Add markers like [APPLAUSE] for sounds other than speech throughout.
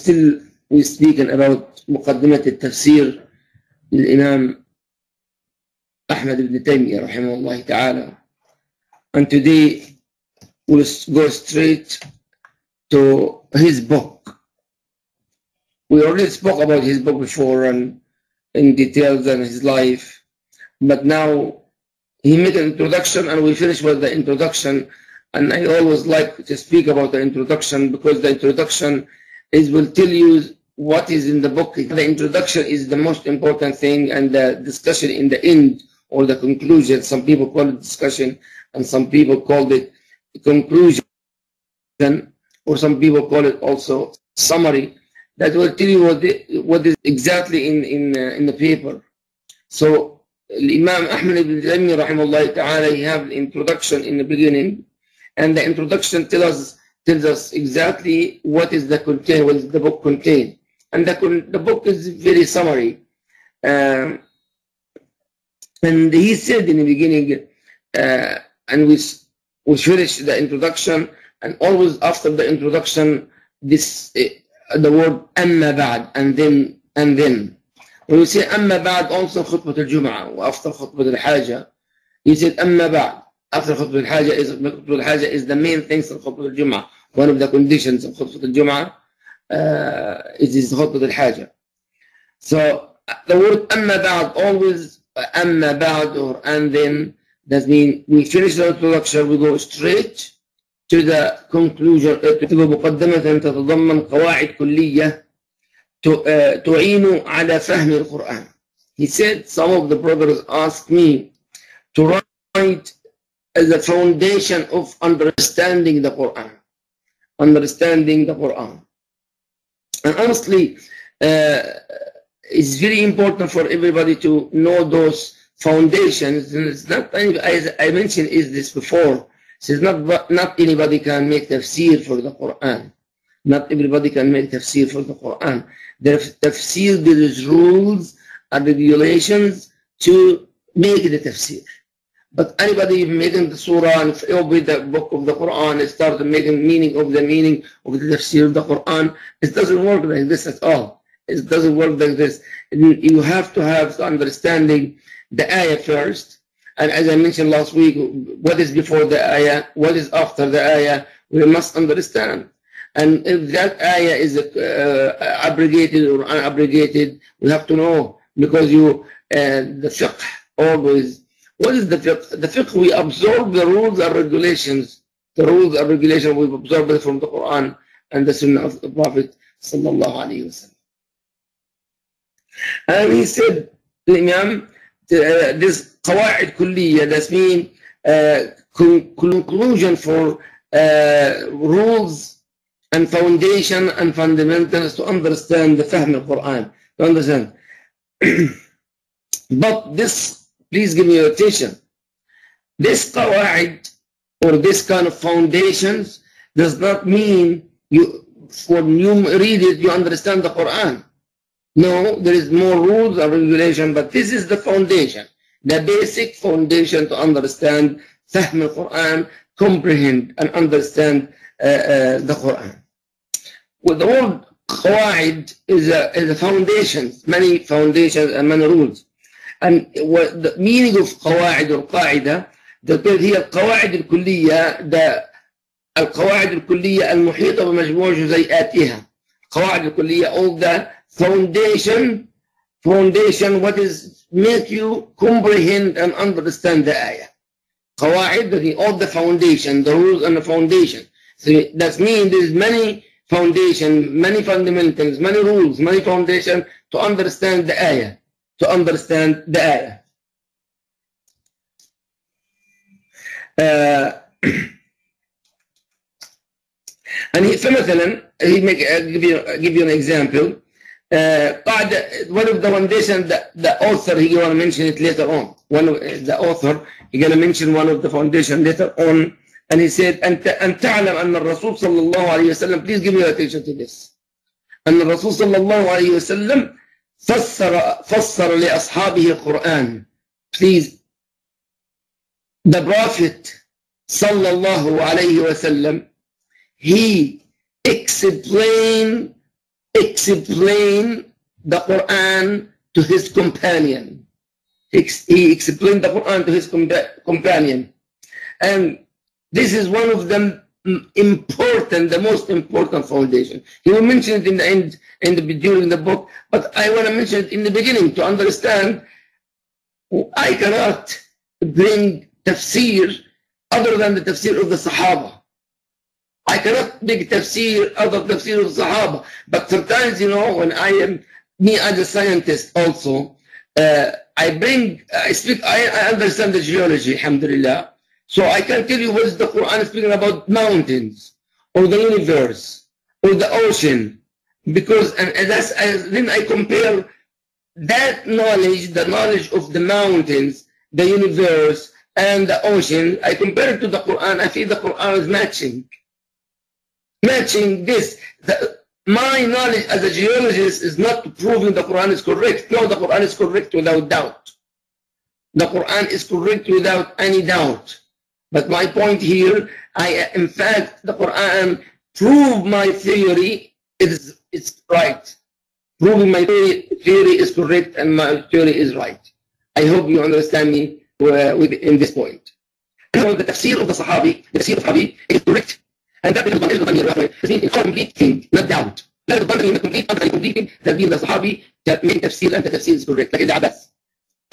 still we speaking about مقدمة التفسير للإمام أحمد بن تيمية رحمه الله تعالى and today we'll go straight to his book we already spoke about his book before and in details and his life but now he made an introduction and we finish with the introduction and I always like to speak about the introduction because the introduction is will tell you what is in the book. The introduction is the most important thing and the discussion in the end or the conclusion. Some people call it discussion and some people call it conclusion or some people call it also summary that will tell you what, the, what is exactly in, in, uh, in the paper. So Imam Ahmad ibn Taymiyyah rahimahullah he have the introduction in the beginning and the introduction tells us tells us exactly what is the contain what is the book contain and the, the book is very summary um, and he said in the beginning uh, and we we finish the introduction and always after the introduction this uh, the word amma ba'd and then and then when we say amma ba'd also خطبة الجمعة وafter خطبة الحاجة he said amma ba'd after khutbah al-hajah is khutbah al-hajah is the main things of khutbah al-jum'ah. One of the conditions of khutbah al-jum'ah uh, khutbah al-hajah. So the word amma ba'd always amma ba'd or and then does means we finish the introduction we go straight to the conclusion uh, تكتب مقدمة تتضمن قواعد كلية uh, تعين على فهم القرآن. He said some of the brothers asked me to write as a foundation of understanding the Quran. Understanding the Quran. And honestly, uh, it's very important for everybody to know those foundations. And it's not, as I mentioned is this before, it's not, not anybody can make tafsir for the Quran. Not everybody can make tafsir for the Quran. The tafsir, there is rules and regulations to make the tafsir. But anybody making the surah and open the book of the Quran and start making meaning of the meaning of the tafsir of the Quran, it doesn't work like this at all. It doesn't work like this. You have to have understanding the ayah first. And as I mentioned last week, what is before the ayah, what is after the ayah, we must understand. And if that ayah is uh, abrogated or unabrogated, we have to know because you, uh, the fiqh always what is the fiqh? The fiqh, we absorb the rules and regulations. The rules and regulations, we absorb it from the Quran and the Sunnah of the Prophet. And he said, Imam, uh, this qawaid kulliyah, that means uh, con conclusion for uh, rules and foundation and fundamentals to understand the fahm of Quran, to understand. [CLEARS THROAT] but this please give me your attention. This qawaid or this kind of foundations does not mean you when you read it you understand the Quran. No, there is more rules and regulation, but this is the foundation, the basic foundation to understand Fahm al-Quran, comprehend and understand uh, uh, the Quran. With the word qawaid is a, is a foundation, many foundations and many rules. The meaning of قواعد القاعدة هي القواعد الكلية القواعد الكلية المحيطة بمجموع جزيئاتها القواعد الكلية all the foundation foundation what is make you comprehend and understand the ayah قواعد all the foundation the rules and the foundation so that means there's many foundation many fundamentals many rules many foundation to understand the ayah to understand the ayah. Uh, and he, فمثلا he make uh, give you give you an example. Uh, قاعدة one of the foundation the, the author he gonna mention it later on. One of the author he gonna mention one of the foundation later on. And he said أنت أن تعلم أن الرسول صلى الله عليه وسلم please give me attention to this. أن الرسول صلى الله عليه وسلم فسر فسر لأصحابه القرآن please the prophet صلى الله عليه وسلم he explain, explain the Quran to his companion. He explained the Quran to his companion. And this is one of the important, the most important foundation. He will mention it in the end, in the during the book, but I want to mention it in the beginning to understand. I cannot bring tafsir other than the tafsir of the Sahaba. I cannot make tafsir other tafsir of the Sahaba. But sometimes, you know, when I am me as a scientist also, uh, I bring, I speak, I, I understand the geology, alhamdulillah. So I can tell you what is the Quran speaking about mountains, or the universe, or the ocean. Because, and, and that's, then I compare that knowledge, the knowledge of the mountains, the universe, and the ocean, I compare it to the Quran, I feel the Quran is matching. Matching this. The, my knowledge as a geologist is not proving the Quran is correct. No, the Quran is correct without doubt. The Quran is correct without any doubt. But my point here, I, in fact, the Quran prove my theory is it's right. Proving my theory, theory is correct and my theory is right. I hope you understand me uh, with, in this point. So the tafsir of the Sahabi, the tafsir of Sahabi is correct. And that is the is mean complete thing, not doubt. لا تظن in the complete under complete that means the Sahabi that made tafsir and the tafsir is correct. Like Ibn Abbas.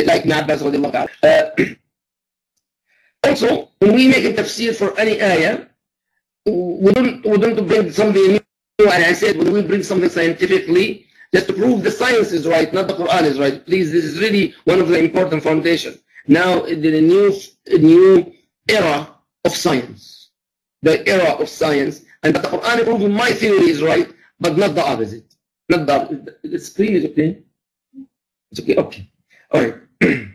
Like Ibn Abbas radiallahu ta'ala. Uh, also, when we make a tafsir for any ayah, we don't, we don't bring something new. And I said, when we bring something scientifically, just to prove the science is right, not the Quran is right. Please, this is really one of the important foundation. Now, the new, new era of science, the era of science, and the Quran proving my theory is right, but not the opposite. Not the, the screen is okay? It's okay, okay. All right.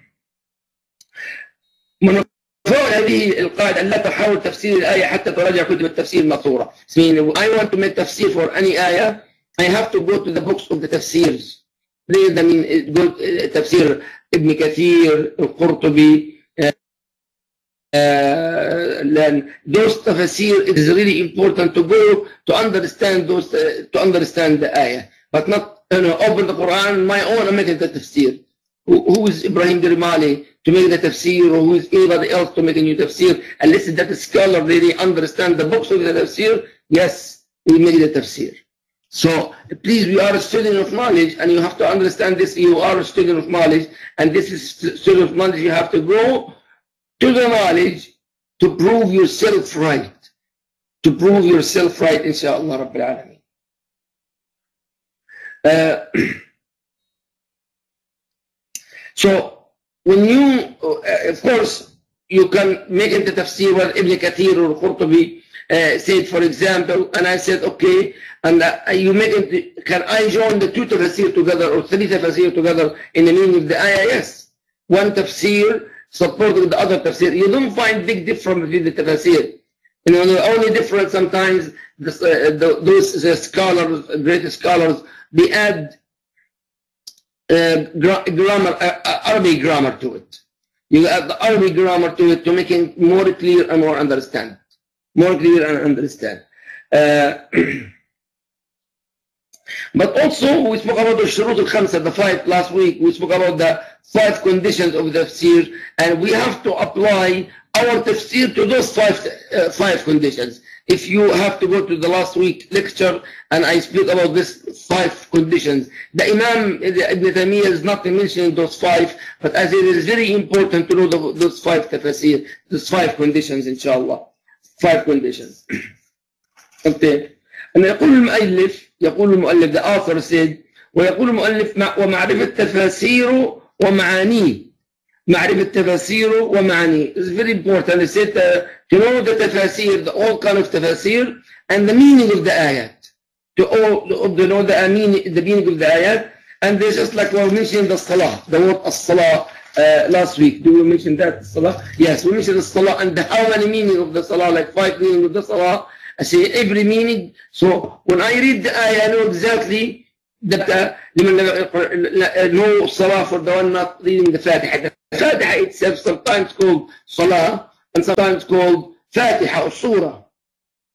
[CLEARS THROAT] هذه القاعدة لا تحاول تفسير الآية حتى تراجع كتب التفسير المطورة. mean I want to make tafsir for any ayah, I have to go to the books of the tafsirs. Please, I mean, تفسير ابن كثير, القرطبي, uh, those tafsir, it is really important to go to understand those, uh, to understand the ayah. But not, you know, open the Quran, my own, and make it tafsir. Who, who is Ibrahim Dremali? to make the tafsir or who is anybody else to make a new tafsir? Unless that the scholar really understand the books of the tafsir. Yes we make the tafsir. So please we are a student of knowledge and you have to understand this. You are a student of knowledge and this is student of knowledge. You have to grow to the knowledge to prove yourself right. To prove yourself right inshallah rabbil alamin uh, [CLEARS THROAT] so when you, uh, of course, you can make it the tafsir what Ibn Kathir or Qurtubi uh, said, for example, and I said, okay, and uh, you make it, can I join the two tafsir together or three tafsir together in the meaning of the ayah? Yes. One tafsir supporting the other tafsir. You don't find big difference between the tafsir. You know, the only difference sometimes, this, uh, the, those uh, scholars, great scholars, they add grammar, uh, uh, Arabic grammar to it. You add the Arabic grammar to it to make it more clear and more understand. More clear and understand. Uh, [CLEARS THROAT] but also, we spoke about the shurut al-khamsa, the five last week. We spoke about the five conditions of the tafsir, and we have to apply our tafsir to those five, uh, five conditions if you have to go to the last week lecture and I speak about this five conditions. The Imam Ibn Taymiyyah is not mentioning those five, but as it is very important to know the, those five tafsir, those five conditions inshallah. Five conditions. [CLEARS THROAT] okay. أن يقول المؤلف يقول المؤلف the author said ويقول المؤلف ومعرفة تفاسير ومعانيه معرفة تفاسيره ومعانيه. It's very important. He said uh, to know the tafsir, the all kind of tafsir, and the meaning of the ayat. To all to know the meaning, the meaning of the ayat. And there's just like we mentioned the salah, the word as-salah uh, last week. Do we mention that salah? Yes, we mentioned the salah and the, how many meaning of the salah, like five meaning of the salah. I say every meaning. So when I read the ayah, I know exactly that uh, no salah for the one not reading the Fatiha. The Fatiha itself sometimes called salah and sometimes called Fatiha or Surah.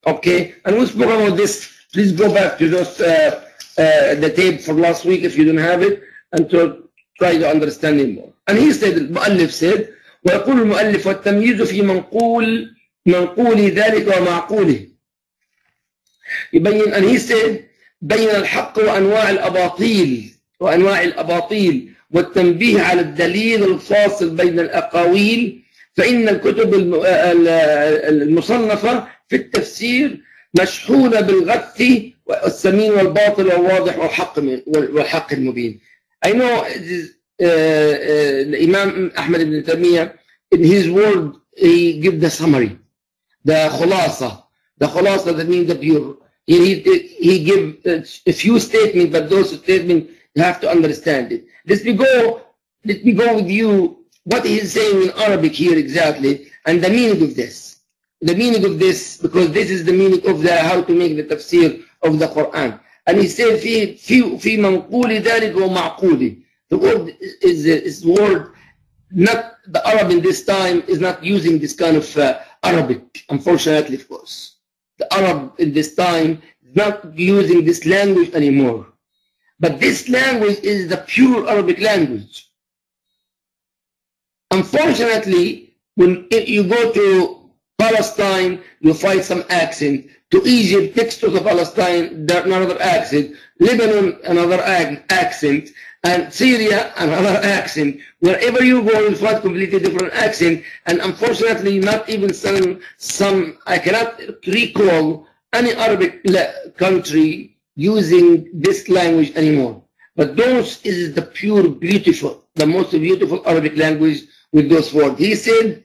Okay, and we spoke about this Please go back to those uh, uh, the tape for last week if you don't have it and to try to understand it more. And he said المؤلف said ويقول المؤلف والتمييز في منقول منقول ذلك ومعقوله يبين and he said بين الحق وانواع الاباطيل وانواع الاباطيل والتنبيه على الدليل الفاصل بين الاقاويل فان الكتب المصنفه في التفسير مشحونه بالغث والسمين والباطل والواضح والحق والحق المبين. I know uh, uh, الامام احمد بن تيميه in his word he give the summary the خلاصه the خلاصه that means that you he he give a few statements but those statements you have to understand it let me go let me go with you what he is saying in Arabic here exactly and the meaning of this the meaning of this because this is the meaning of the how to make the tafsir of the Quran and he said في في في منقول ذلك ومعقوله the word is is word not the Arab in this time is not using this kind of uh, Arabic unfortunately of course the Arab in this time is not using this language anymore but this language is the pure Arabic language unfortunately when you go to Palestine you find some accent to Egypt next to the Palestine there another accent Lebanon another accent and Syria another [LAUGHS] accent. Wherever you go, you find completely different accent. And unfortunately, not even some, some I cannot recall any Arabic country using this language anymore. But those is the pure, beautiful, the most beautiful Arabic language with those words. He said,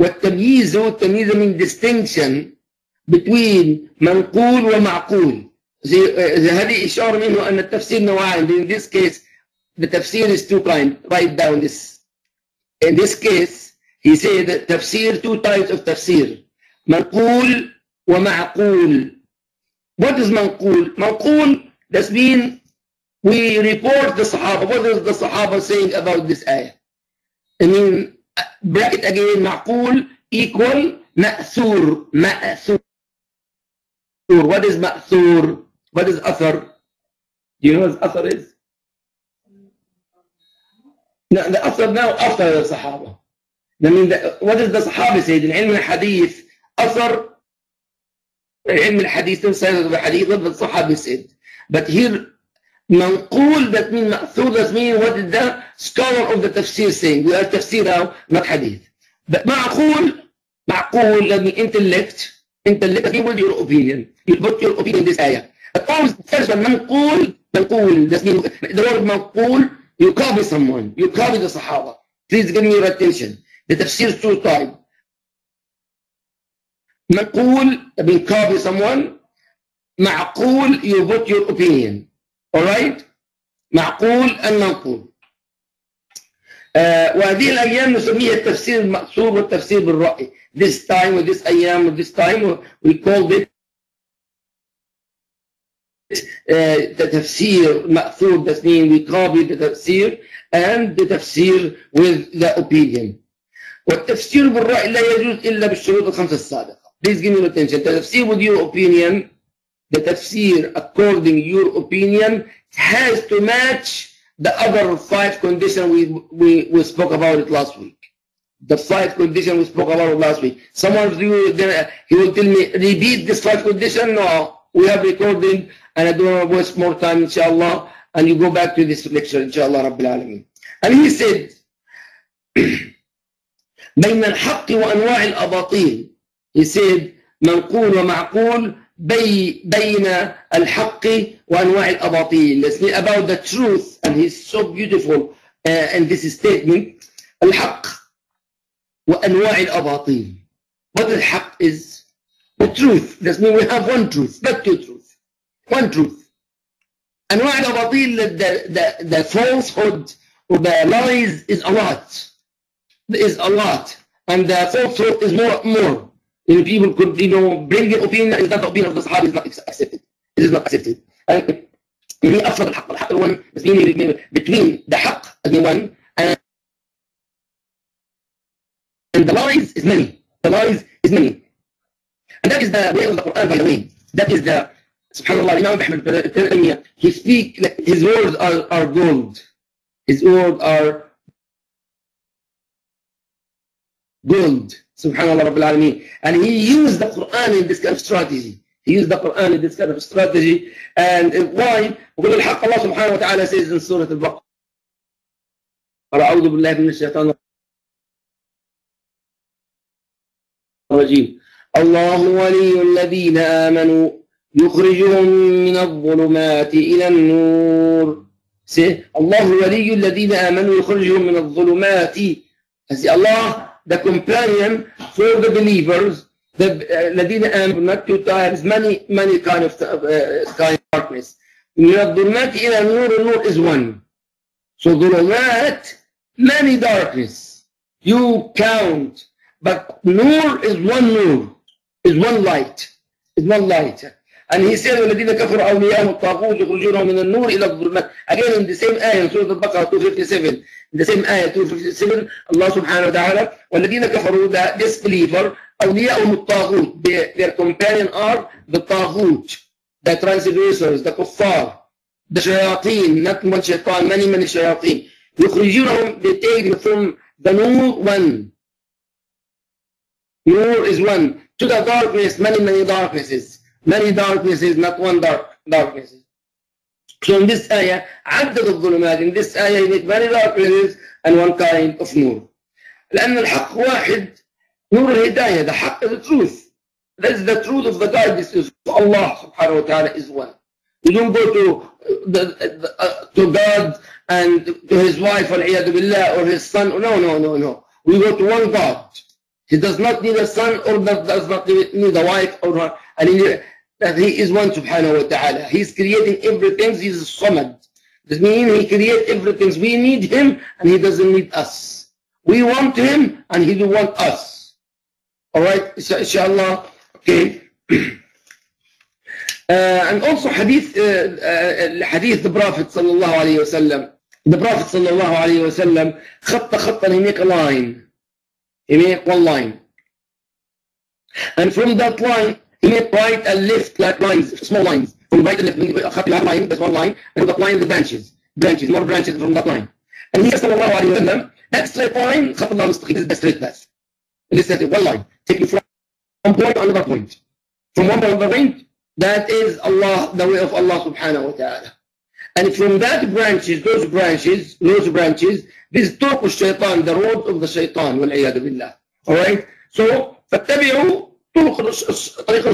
والتمييز التمييز mean distinction between منقول ومعقول هذه إشارة منه أن التفسير نوعان in this case the tafsir is two kind write down this in this case he said tafsir two types of tafsir منقول ومعقول what is منقول منقول that mean we report the Sahaba what is the Sahaba saying about this ayah bracket again معقول equal مأثور مأثور what is مأثور what is أثر do you know what أثر is no, the أثر now after the Sahaba I mean the, what does the Sahaba say in علم الحديث أثر علم الحديث سنة الحديث what the Sahaba said but here منقول ذات مين مأثور ذات مين وات ذا سكولر اوف ذا تفسير سينج التفسير أو مات حديث معقول معقول لأن انتلكت انتلكت هي ويل يور اوبينيون يو بوت يور اوبينيون ذيس إيه اوز ترجمه منقول منقول ذات مين ذا وورد منقول يو كوبي سم ون يو كوبي ذا صحابه بليز جيف مي يور اتنشن ذا تفسير تو تايم منقول بين كوبي سم ون معقول يو بوت يور اوبينيون alright معقول المنقول آه وهذه الأيام نسميها التفسير المأثور والتفسير بالرأي. This time with this أيام with this time we called it uh, تفسير مأثور. We copy the تفسير and the تفسير with the opinion. والتفسير بالرأي لا يجوز إلا بالشروط الخمسة السابقة. Please give me attention. التفسير with your opinion the tafsir according your opinion has to match the other five conditions we, we, we spoke about it last week. The five conditions we spoke about it last week. Someone of you, then he will tell me, repeat this five condition. No, we have recording and I don't want to waste more time, inshallah. And you go back to this lecture, inshallah, Rabbil Alameen. And he said, [CLEARS THROAT] بين الحق وأنواع الأباطيل. He said, منقول ومعقول بي بين الحق وانواع الاباطيل listening about the truth and he's so beautiful uh, in this statement الحق وانواع الاباطيل what the الحق is the truth that means we have one truth not two truth one truth انواع الاباطيل the, the, the falsehood or the lies is a lot is a lot and the falsehood is more more when people could, you know, bring an opinion that is not the opinion of the Sahaba is not accepted. It is not accepted. And يعني أفرض الحق الحق one between the حق as one and, and the lies is many. The lies is many. And that is the way of the Quran by the way. That is the subhanallah Imam Ahmad ibn Taymiyyah he speak his words are, are gold his words are gold Subhanallah rabbil alameen and he used the Quran in this kind of strategy he used the Quran in this kind of strategy and why وقول الحق الله سبحانه وتعالى says in Surah Al-Baqarah أعوذ بالله من الشيطان الرجيم الله ولي الذين آمنوا يخرجهم من الظلمات إلى النور الله ولي الذين آمنوا يخرجهم من الظلمات Allah the companion for the believers the الذين آمنوا not two times many many kind of uh, kind of darkness من الظلمات إلى النور النور is one so ظلمات many darkness you count but nur is one nur is one light is one light He said والذين كفروا أولياءهم الطاغوت يخرجونهم من النور إلى الظلمات again in the same in سورة البقرة 257 in the same ayah 257 الله سبحانه وتعالى والذين كفروا the disbeliever أولياءهم الطاغوت their companion are the طاغوت the transgressors the كفار the shayateen not one shaitan many many shayateen يخرجونهم they take from the nur one nur is one to the darkness many many darknesses many darknesses not one dark darknesses so in this ayah عدد الظلمات in this ayah you many darknesses and one kind of nur لأن الحق واحد نور الهداية the حق is the truth that is the truth of the guidance is Allah subhanahu wa ta'ala is one you don't go to the, the, uh, to God and to his wife billah, or his son no no no no we go to one God he does not need a son or does not need a wife or her, and he, that he is one subhanahu wa ta'ala. He's creating everything. He's a samad. This means he creates everything. We need him and he doesn't need us. We want him and he will want us. Alright, inshallah. Okay. [CLEARS THROAT] Uh, and also hadith, uh, uh, hadith the Prophet sallallahu alayhi wa sallam. The Prophet sallallahu alayhi wa sallam خط خطا he make a line. He make one line. And from that line, he made right and left like lines, small lines. From right and left, خط line, that's one line, and the line the branches, branches, more branches from that line. And he sallallahu alayhi wa sallam, that straight line, خط الله مستقيم, is the straight path. This is one line, take you from one point to another point. From one point to another point, that is Allah, the way of Allah subhanahu wa ta'ala. And from that branches, those branches, those branches, this طرق الشيطان, the road of the shaitan, والعياذ بالله. Alright? So, فاتبعوا طرق طريق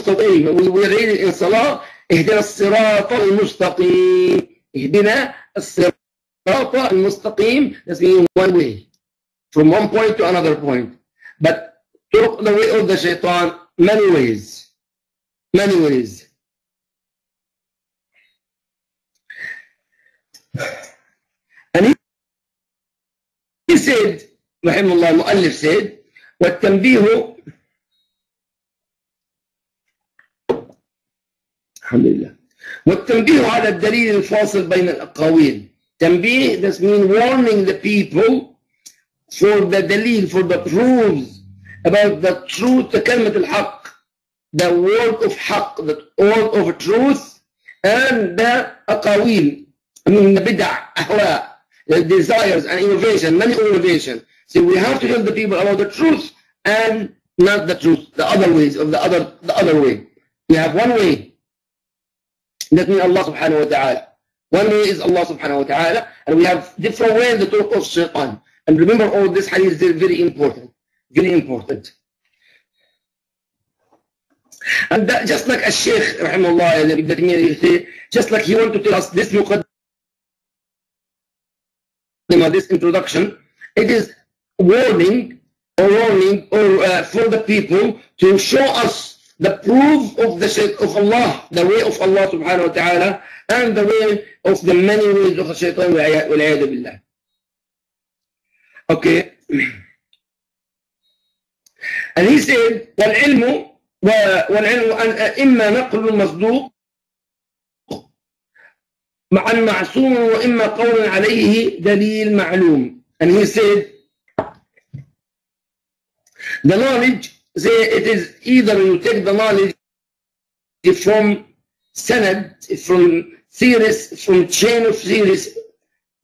it in Salah. اهدنا الصراط المستقيم. اهدنا الصراط المستقيم. That's meaning one way. From one point to another point. But طرق the way of the shaitan, many ways. Many ways. And he, he said, رحمه الله المؤلف said, والتنبيه الحمد لله والتنبيه على الدليل الفاصل بين الأقاويل تنبيه this mean warning the people for the dalil for the proofs about the truth كلمة الحق the word of حق the word of truth and the أقاويل I mean the bid'ah, ahwa, the desires and innovation, many innovation. So we have to tell the people about the truth and not the truth, the other ways of the other the other way. We have one way. That means Allah subhanahu wa ta'ala. One way is Allah subhanahu wa ta'ala, and we have different ways the talk of shaitan. And remember all this hadith is very important. Very important. And that, just like a sheikh, rahimahullah, just like he want to tell us this muqaddimah this introduction, it is warning or warning or uh, for the people to show us the proof of the of Allah, the way of Allah subhanahu wa ta'ala, and the way of the many ways of the shaitan والعياذ billah. Okay. [CLEARS THROAT] And he said, والعلم والعلم إما نقل المصدوق مع المعصوم وإما قول عليه دليل معلوم and he said the knowledge say it is either you take the knowledge from sanad from theories, from chain of theories,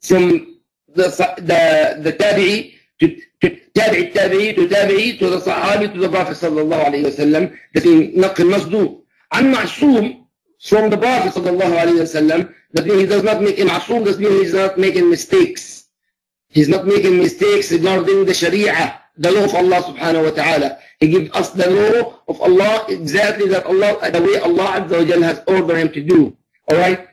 from the the the tabi'i to, to tabi'i tabi'i to tabi'i to the sahabi to the Prophet sallallahu alayhi wasallam. That means نقل مصدوق. عن معصوم from the Prophet sallallahu alayhi wasallam. That means he does not make a معصوم. That means he's not making mistakes. He's not making mistakes regarding the Sharia, the law of Allah subhanahu wa ta'ala. He gives us the law of Allah exactly that Allah, the way Allah Azza wa Jal has ordered him to do. Alright?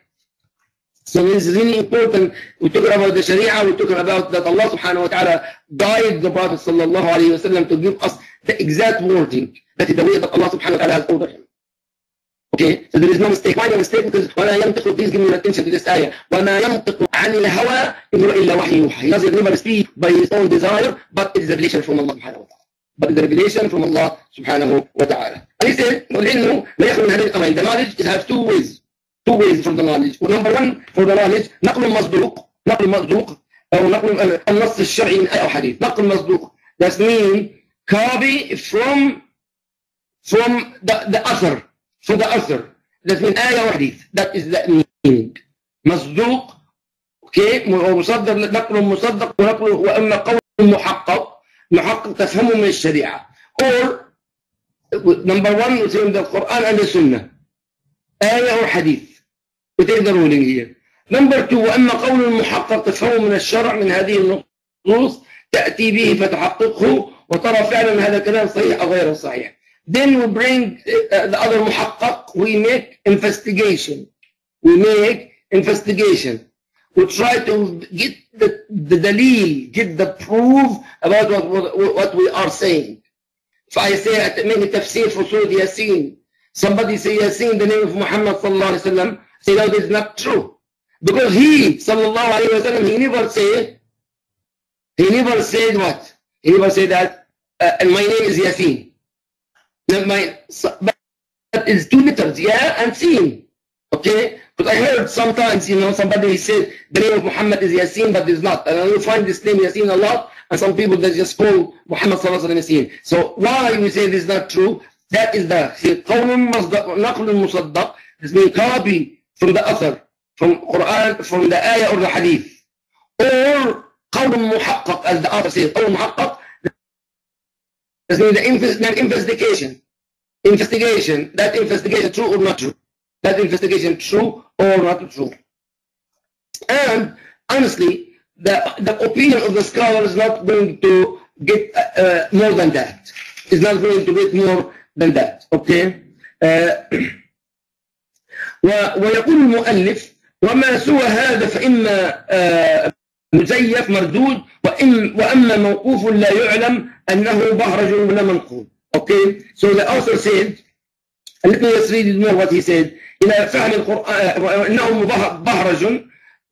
So this is really important. We talk about the Sharia, we talk about that Allah subhanahu wa ta'ala guided the Prophet sallallahu alayhi wa sallam to give us the exact wording. That is the way that Allah subhanahu wa ta'ala has ordered him. Okay, so there is no mistake. Why no mistake? Because ولا ينطق, please give me attention to this ayah. وما ينطق عن الهوى إن هو إلا وحي يوحى. He doesn't never speak by his own desire, but it is a revelation from Allah subhanahu wa ta'ala. Revelation from Allah subhanahu wa ta'ala. And he said, والعلم لا يخلو من هذه الأمرين. The knowledge it has two ways. Two ways from the knowledge. Number one, for the knowledge, نقل مصدوق. نقل مصدوق أو نقل النص الشرعي من أو حديث. نقل مصدوق. That means copy from from the, the author. from the author. That means آية وحديث. That is the meaning. مصدوق أوكي ومصدق نقل مصدق ونقل واما قول محقق نحقق تفهمه من الشريعة. قول نمبر 1 وتلمد القرآن عند السنة. آية أو وحديث وتقدروا الإنجلية نمبر 2 وأما قول المحقق تفهمه من الشرع من هذه النصوص تأتي به فتحققه وترى فعلا هذا كلام صحيح أو غير صحيح. Then we bring the other محقق. We make investigation. We make investigation. We try to get the, the dalil, get the proof about what, what, we are saying. If I say, maybe tafsir for Surah Yasin, somebody say Yasin, the name of Muhammad sallallahu alayhi wa say that is not true. Because he, sallallahu alayhi wa sallam, he never said, he never said what? He never said that, uh, and my name is Yasin. My, but it's two letters, yeah and sin. Okay? But I heard sometimes, you know, somebody said the name of Muhammad is Yasin, but it's not. And you find this name Yasin a lot, and some people they just call Muhammad Sallallahu Alaihi Wasallam Yasin. So why we say this is not true? That is the قول مصدق نقل مصدق. This means copy from the author, from Quran, from the ayah or the hadith. Or قول محقق, as the author says, قول محقق. This means the investigation. Investigation. That investigation true or not true? That investigation true or not true. And honestly, the, the opinion of the scholar is not going to get uh, more than that. It's not going to get more than that. Okay? Uh, ويقول المؤلف وما سوى هذا فإما uh, مزيف مردود وإن وأما موقوف لا يعلم أنه بهرج ولا منقول. Okay? So the author said, and let me just read more what he said. إلى فهم القرآن إنه بهرج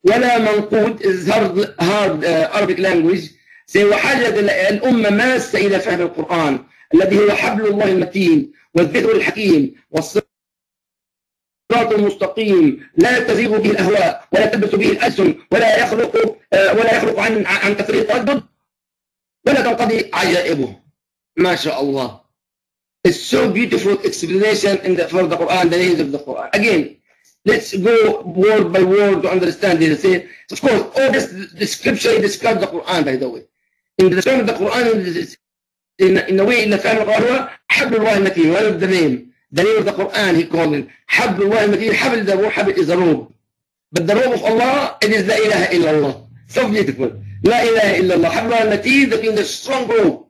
ولا منقود is hard, hard uh, Arabic language. وحاجة الأمة ماسة إلى فهم القرآن الذي هو حبل الله المتين والذكر الحكيم والصراط المستقيم. لا تزيغ به الأهواء ولا تلبس به الألسن ولا يخلق uh, ولا يخلق عن عن تفريط تردد ولا تنقضي عجائبه. ما شاء الله. It's so beautiful explanation in the, for the Quran, the names of the Quran. Again, let's go word by word to understand. Say, of course, all this description describes the Quran, by the way. In the description of the Quran, in, in a way, in the family of حبل الله المتين, one of the name. The name of the Quran, he called it. الله المتين, حبل the حبل is a robe. But the robe of Allah, it is La ilaha illallah. So beautiful. La ilaha illallah. الله المتين, that means the strong robe.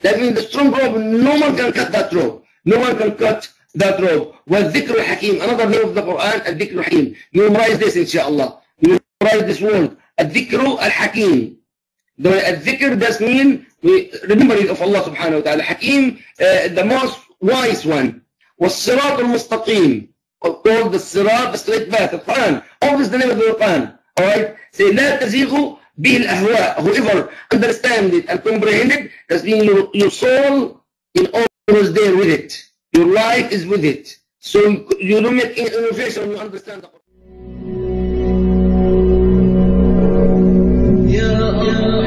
That means the strong rope, no one can cut that rope. No one can cut that rope. وَالذِّكْرُ الْحَكِيمُ Another name of the Quran, الذِّكْرُ الْحَكِيمُ Memorize this inshallah. Memorize this word. الذِّكْرُ الْحَكِيمُ The الذِّكْر does mean remembering of Allah subhanahu wa ta'ala. Hakim, uh, the most wise one. وَالصِّرَاطُ الْمُسْتَقِيمُ Called the sirat, the straight path, the Quran. All this is the name of the Quran. Alright? Say, لا تزيغوا به الأهواء whoever understand it and comprehend it that's mean your, your soul is always there with it your life is with it so you don't make innovation you understand the رسول